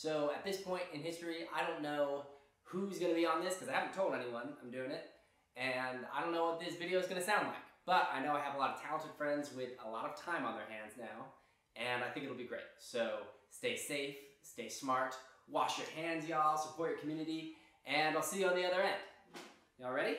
So at this point in history, I don't know who's going to be on this because I haven't told anyone I'm doing it. And I don't know what this video is going to sound like. But I know I have a lot of talented friends with a lot of time on their hands now. And I think it'll be great. So stay safe, stay smart, wash your hands, y'all, support your community, and I'll see you on the other end. Y'all ready?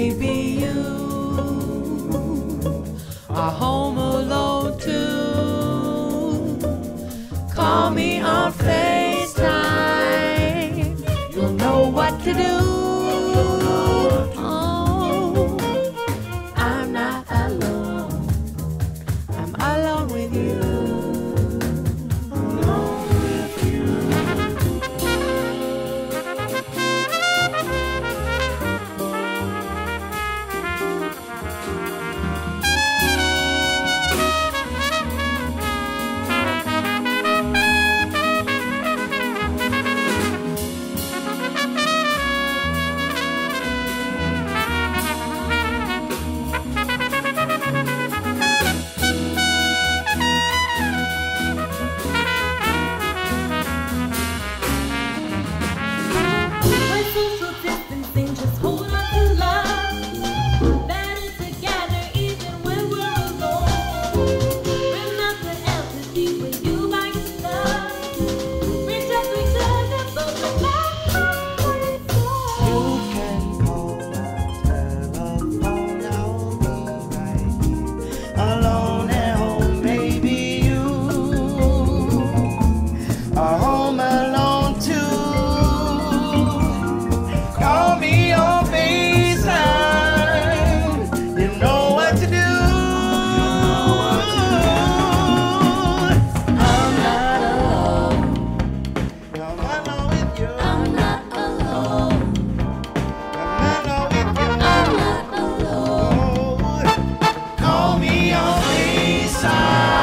Maybe you are home alone too. Call me on FaceTime. You'll know what to do. FaceTime.